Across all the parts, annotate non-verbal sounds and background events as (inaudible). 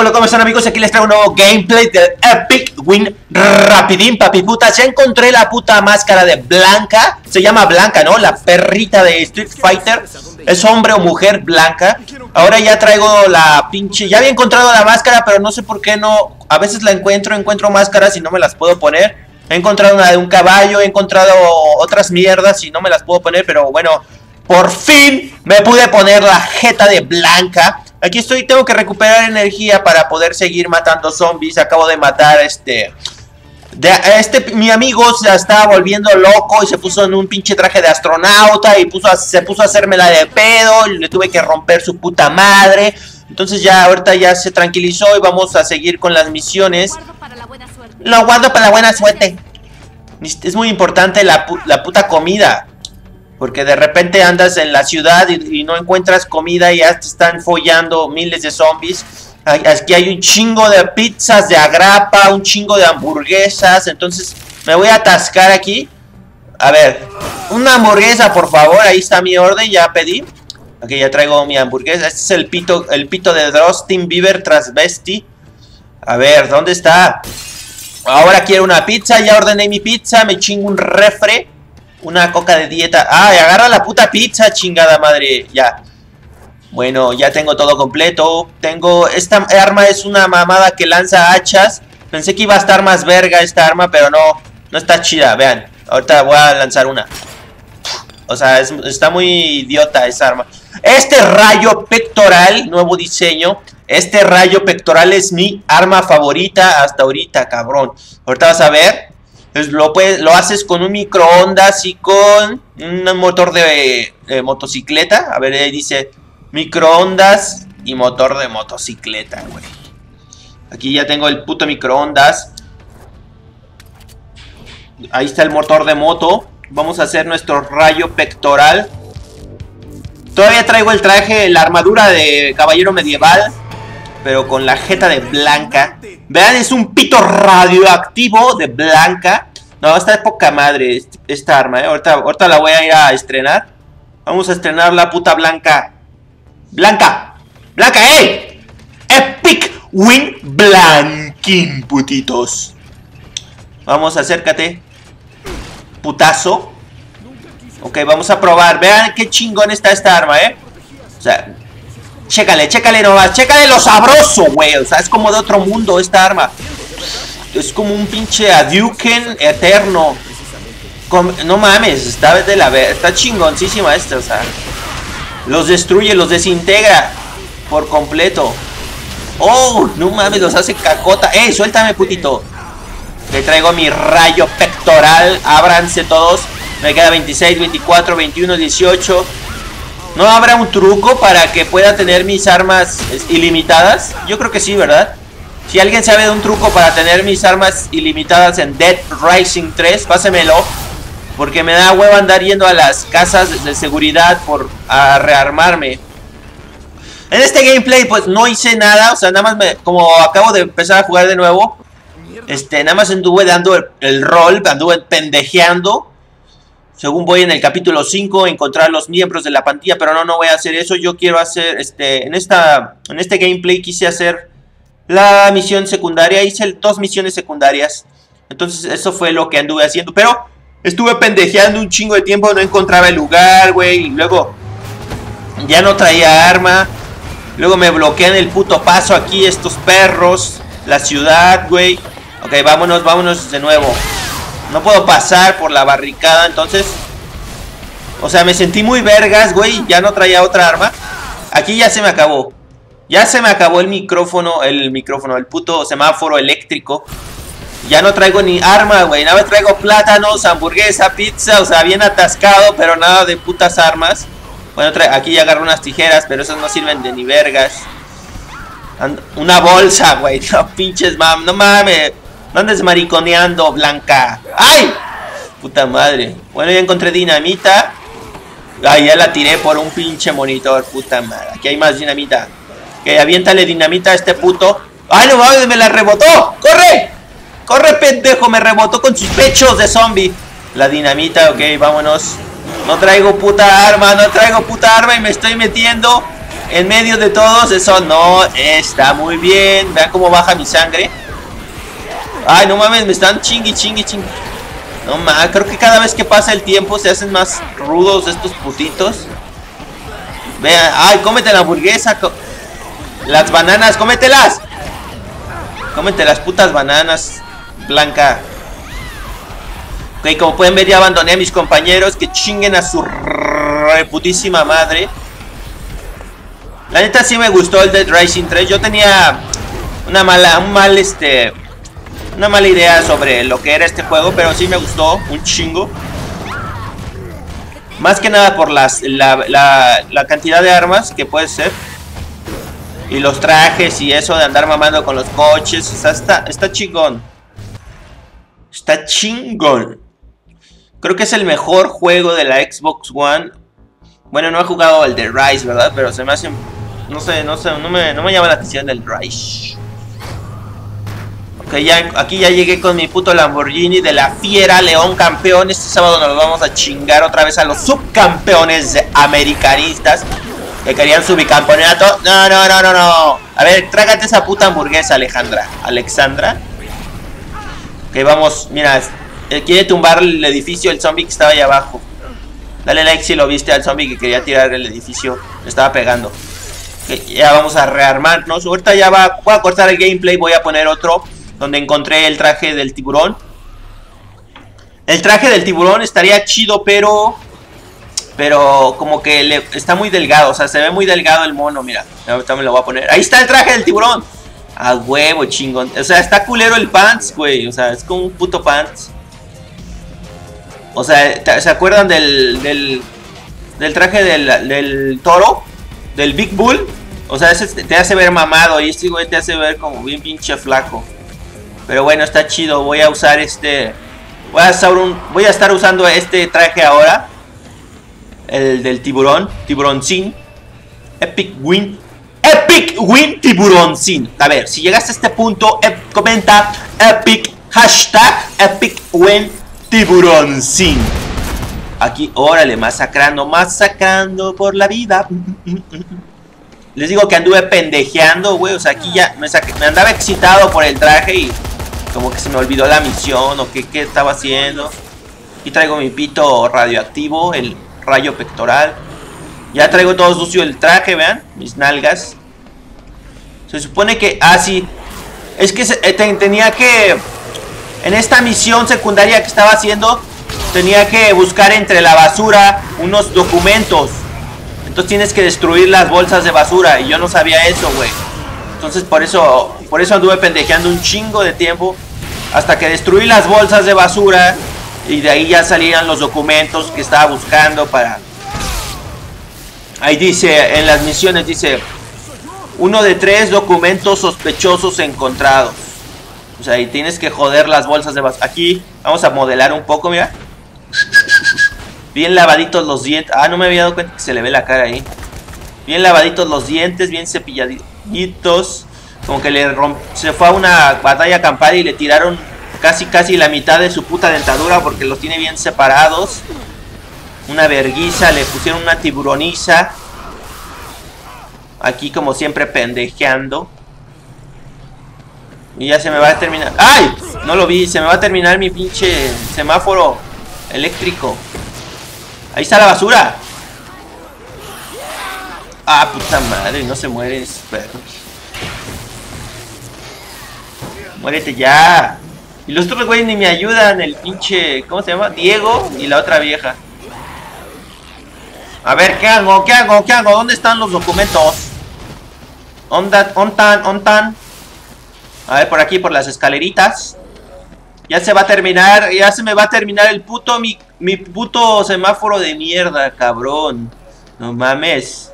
Hola, ¿cómo están amigos? Aquí les traigo un nuevo gameplay del Epic Win Rapidín, papi puta. Ya encontré la puta máscara de Blanca. Se llama Blanca, ¿no? La perrita de Street Fighter. Es hombre o mujer Blanca. Ahora ya traigo la pinche... Ya había encontrado la máscara, pero no sé por qué no... A veces la encuentro, encuentro máscaras y no me las puedo poner. He encontrado una de un caballo, he encontrado otras mierdas y no me las puedo poner, pero bueno... Por fin me pude poner la jeta de Blanca. Aquí estoy, tengo que recuperar energía para poder seguir matando zombies. Acabo de matar este... De, este, mi amigo se estaba volviendo loco y se puso en un pinche traje de astronauta y puso se puso a hacerme la de pedo y le tuve que romper su puta madre. Entonces ya ahorita ya se tranquilizó y vamos a seguir con las misiones. Lo guardo para la buena suerte. Es muy importante la, la puta comida. Porque de repente andas en la ciudad y, no encuentras comida y ya te están follando miles de zombies. Aquí hay un chingo de pizzas de agrapa, un chingo de hamburguesas. Entonces me voy a atascar aquí. A ver, una hamburguesa por favor. Ahí está mi orden, ya pedí. Aquí ya traigo mi hamburguesa. Este es el pito, el pito de Drostin Beaver Transvesti. A ver, ¿dónde está? Ahora quiero una pizza, ya ordené mi pizza, me chingo un refre. Una coca de dieta. ¡Ay, agarra la puta pizza, chingada madre! Ya. Bueno, ya tengo todo completo. Tengo... Esta arma es una mamada que lanza hachas. Pensé que iba a estar más verga esta arma, pero no. No está chida, vean. Ahorita voy a lanzar una. O sea, está muy idiota esa arma. Este rayo pectoral, nuevo diseño. Este rayo pectoral es mi arma favorita hasta ahorita, cabrón. Ahorita vas a ver lo, lo haces con un microondas y con un motor de, motocicleta. A ver, ahí dice microondas y motor de motocicleta, güey. Aquí ya tengo el puto microondas. Ahí está el motor de moto. Vamos a hacer nuestro rayo pectoral. Todavía traigo el traje, la armadura de caballero medieval. Pero con la jeta de blanca. Vean, es un pito radioactivo de blanca. No, está de poca madre esta arma, ¿eh? Ahorita, la voy a ir a estrenar. Vamos a estrenar la puta blanca. ¡Blanca! ¡Blanca, eh! ¡Epic Win Blanquín, putitos! Vamos, acércate. Putazo. Ok, vamos a probar. Vean qué chingón está esta arma, ¿eh? O sea, Chécale, chécale nomás. Chécale lo sabroso, güey. O sea, es como de otro mundo esta arma. Es como un pinche Aduken eterno. no mames, está de la está chingoncísima esta, o sea. Los destruye, los desintegra por completo. Oh, no mames, los hace cacota. ¡Eh, suéltame, putito! Le traigo mi rayo pectoral. Ábranse todos. Me queda 26, 24, 21, 18. ¿No habrá un truco para que pueda tener mis armas ilimitadas? Yo creo que sí, ¿verdad? Si alguien sabe de un truco para tener mis armas ilimitadas en Dead Rising 3, pásemelo. Porque me da huevo andar yendo a las casas de seguridad por a rearmarme. En este gameplay pues no hice nada, o sea, nada más me, como acabo de empezar a jugar de nuevo, este, nada más anduve dando el, el rol, anduve pendejeando según voy en el capítulo 5, encontrar los miembros de la pandilla, pero no, no voy a hacer eso. Yo quiero hacer, este, en esta, en este gameplay quise hacer la misión secundaria. Hice dos misiones secundarias. Entonces eso fue lo que anduve haciendo. Pero estuve pendejeando un chingo de tiempo, no encontraba el lugar, güey. Y luego ya no traía arma. Luego me bloquean el puto paso aquí estos perros. La ciudad, güey. Ok, vámonos, vámonos de nuevo. No puedo pasar por la barricada, entonces... O sea, me sentí muy vergas, güey. Ya no traía otra arma. Aquí ya se me acabó. Ya se me acabó el micrófono, el micrófono, el puto semáforo eléctrico. Ya no traigo ni arma, güey. Nada más traigo plátanos, hamburguesa, pizza. O sea, bien atascado, pero nada de putas armas. Bueno, aquí ya agarro unas tijeras, pero esas no sirven de ni vergas. Una bolsa, güey. (laughs) No pinches, mam. No mames. No andes mariconeando, Blanca. ¡Ay! Puta madre. Bueno, ya encontré dinamita. Ay, ya la tiré por un pinche monitor, puta madre. Aquí hay más dinamita. Que aviéntale dinamita a este puto. ¡Ay, no mames! ¡Me la rebotó! ¡Corre! ¡Corre, pendejo! Me rebotó con sus pechos de zombie. La dinamita, ok, vámonos. No traigo puta arma, no traigo puta arma y me estoy metiendo en medio de todos. Eso no está muy bien. Vean cómo baja mi sangre. Ay, no mames, me están chingui, chingui, chingui. No mames, creo que cada vez que pasa el tiempo se hacen más rudos estos putitos. Vean, ay, cómete la hamburguesa. Las bananas, cómetelas. Cómete las putas bananas, Blanca. Ok, como pueden ver ya abandoné a mis compañeros que chinguen a su reputísima madre. La neta sí me gustó el Dead Rising 3. Yo tenía una mala, un mal este, una mala idea sobre lo que era este juego, pero sí me gustó un chingo. Más que nada por las, la, la, cantidad de armas que puede ser. Y los trajes y eso de andar mamando con los coches. O está, está chingón. Está chingón. Creo que es el mejor juego de la Xbox One. Bueno, no he jugado el de Rise, ¿verdad? Pero se me hace... No sé, no sé, no me, no me llama la atención el Rise. Ok, ya, aquí ya llegué con mi puto Lamborghini de la fiera León campeón. Este sábado nos vamos a chingar otra vez a los subcampeones americanistas que querían su bicampeonato. No, no, no, no, no. A ver, trágate esa puta hamburguesa, Alejandra. Alexandra. Ok, vamos, mira. Quiere tumbar el edificio, el zombie que estaba ahí abajo. Dale like si lo viste al zombie que quería tirar el edificio. Le estaba pegando. ya vamos a rearmarnos. Ahorita ya va, voy a cortar el gameplay. Voy a poner otro donde encontré el traje del tiburón. El traje del tiburón estaría chido, pero... Pero como que le, está muy delgado, o sea, se ve muy delgado el mono, mira. Ahorita me lo voy a poner. Ahí está el traje del tiburón. A huevo, chingón. O sea, está culero el pants, güey. O sea, es como un puto pants. O sea, ¿se acuerdan del, del, del traje del, del toro? Del Big Bull. O sea, ese te hace ver mamado y este güey te hace ver como bien pinche flaco. Pero bueno, está chido. Voy a usar este... Voy a, estar un, voy a estar usando este traje ahora. El del tiburón. Tiburón sin. Epic Win. Epic Win Tiburón sin. A ver, si llegaste a este punto, comenta Epic Hashtag Epic Win Tiburón sin. Aquí, órale, masacrando, masacrando por la vida. (laughs) Les digo que anduve pendejeando, güey. O sea, aquí ya me, andaba excitado por el traje y como que se me olvidó la misión o qué, estaba haciendo. Y traigo mi pito radioactivo, el rayo pectoral. Ya traigo todo sucio el traje, vean, mis nalgas. Se supone que... Ah, sí. Es que eh, tenía que... En esta misión secundaria que estaba haciendo, tenía que buscar entre la basura unos documentos. Entonces tienes que destruir las bolsas de basura. Y yo no sabía eso, güey. Entonces por eso, por eso anduve pendejeando un chingo de tiempo. Hasta que destruí las bolsas de basura. Y de ahí ya salían los documentos que estaba buscando para... Ahí dice, en las misiones dice... Uno de tres documentos sospechosos encontrados. O sea, ahí tienes que joder las bolsas de basura. Aquí vamos a modelar un poco, mira. Bien lavaditos los dientes. Ah, no me había dado cuenta que se le ve la cara ahí. Bien lavaditos los dientes, bien cepilladitos. Como que le se fue a una batalla campal y le tiraron casi casi la mitad de su puta dentadura porque los tiene bien separados. Una verguiza, le pusieron una tiburoniza. Aquí como siempre pendejeando. Y ya se me va a terminar. ¡Ay! No lo vi, se me va a terminar mi pinche semáforo eléctrico. Ahí está la basura. Ah, puta madre, no se mueren esos perros. Muérete ya. Y los otros güeyes ni me ayudan, el pinche, ¿cómo se llama? Diego y la otra vieja. A ver, ¿qué hago? ¿Qué hago? ¿Qué hago? ¿Dónde están los documentos? On that, on tan, on tan. A ver, por aquí, por las escaleritas. Ya se va a terminar, ya se me va a terminar el puto, mi, mi puto semáforo de mierda, cabrón. No mames.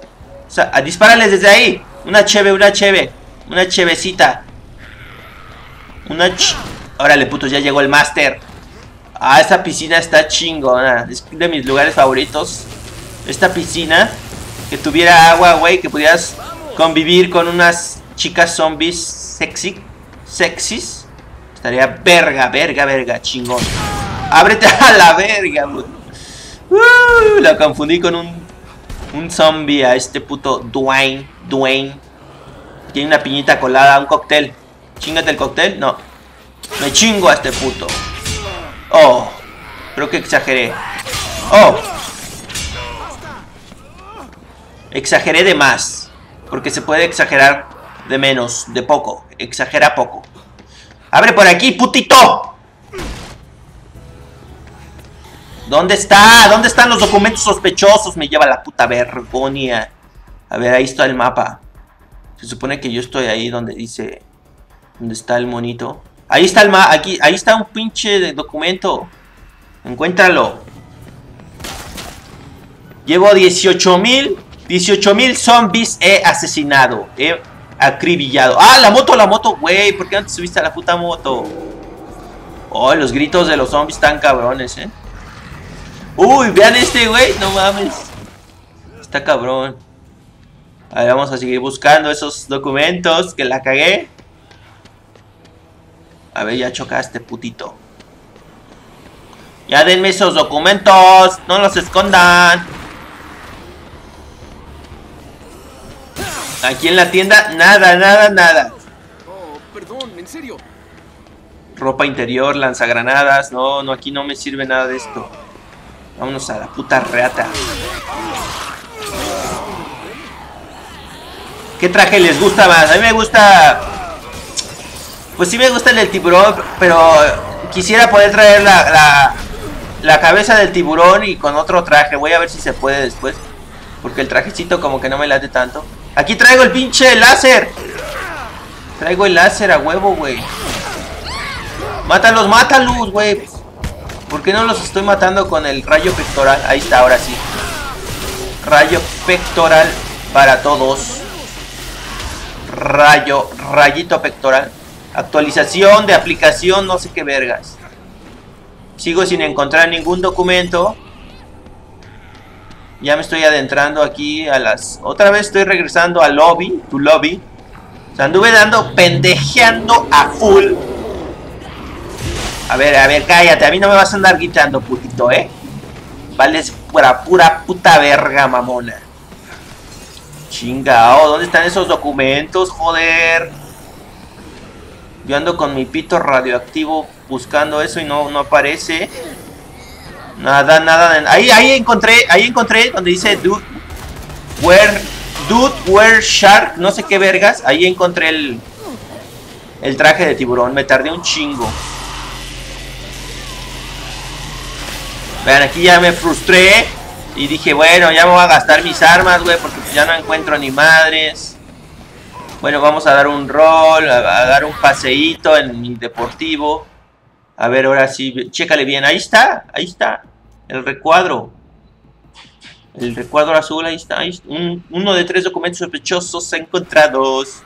O sea, a dispararles desde ahí. Una cheve, una cheve. Una chevecita. Una ch... Órale, putos, ya llegó el máster. Ah, esta piscina está chingona. Es de mis lugares favoritos. Esta piscina. Que tuviera agua, güey. Que pudieras convivir con unas chicas zombies sexy. Sexys. Estaría verga, verga, verga, chingón. Ábrete a la verga. Uh, la confundí con un un zombie a este puto Dwayne. Dwayne. Tiene una piñita colada, un cóctel. Chingate el cóctel. No. Me chingo a este puto. Oh. Creo que exageré. Oh. Exageré de más. Porque se puede exagerar de menos, de poco. Exagera poco. ¡Abre por aquí, putito! ¿Dónde está? ¿Dónde están los documentos sospechosos? Me lleva la puta vergonia. A ver, ahí está el mapa. Se supone que yo estoy ahí donde dice... ¿Dónde está el monito? Ahí está el mapa. Aquí, ahí está un pinche documento. Encuéntralo. Llevo 18 mil. 18 mil zombies he asesinado. He acribillado. ¡Ah, la moto, la moto! Güey, ¿por qué no te subiste a la puta moto? Oh, los gritos de los zombies están cabrones, ¿eh? Uy, vean este, güey. No mames. Está cabrón. A ver, vamos a seguir buscando esos documentos que la cagué. A ver, ya chocaste, putito. Ya denme esos documentos. No los escondan. Aquí en la tienda, nada, nada, nada. Oh, perdón, en serio. Ropa interior, lanzagranadas. No, no, aquí no me sirve nada de esto. Vámonos a la puta reata. ¿Qué traje les gusta más? A mí me gusta... Pues sí me gusta el del tiburón, pero quisiera poder traer la, la, la cabeza del tiburón y con otro traje. Voy a ver si se puede después. Porque el trajecito como que no me late tanto. Aquí traigo el pinche láser. Traigo el láser a huevo, güey. Mátalos, mátalos, güey. ¿Por qué no los estoy matando con el rayo pectoral? Ahí está, ahora sí. Rayo pectoral para todos. Rayo, rayito pectoral. Actualización de aplicación, no sé qué vergas. Sigo sin encontrar ningún documento. Ya me estoy adentrando aquí a las... Otra vez estoy regresando al lobby, tu lobby. O sea, anduve dando, pendejeando a full. A ver, a ver, cállate. A mí no me vas a andar gritando, putito, ¿eh? Vales pura, pura puta verga, mamona. Chingao, ¿dónde están esos documentos, joder? Yo ando con mi pito radioactivo buscando eso y no, no aparece. Nada, nada. Ahí, ahí encontré, ahí encontré donde dice Dude, where, dude, where shark, no sé qué vergas. Ahí encontré el, el traje de tiburón. Me tardé un chingo. Vean, aquí ya me frustré. Y dije, bueno, ya me voy a gastar mis armas, güey, porque ya no encuentro ni madres. Bueno, vamos a dar un rol, a, a, dar un paseíto en mi deportivo. A ver, ahora sí, chécale bien. Ahí está, ahí está. El recuadro. El recuadro azul, ahí está. Un, uno de tres documentos sospechosos encontrados.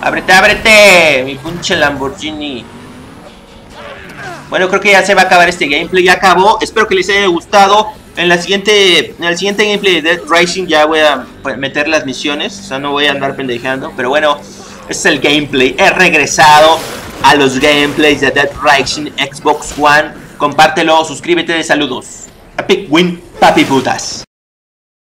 ¡Ábrete, ábrete! Mi pinche Lamborghini. Bueno, creo que ya se va a acabar este gameplay. Ya acabó. Espero que les haya gustado. En la siguiente, en el siguiente gameplay de Dead Rising ya voy a meter las misiones. O sea, no voy a andar pendejeando. Pero bueno, este es el gameplay. He regresado a los gameplays de Dead Rising Xbox One. Compártelo, suscríbete, saludos. Epic Win, papi putas.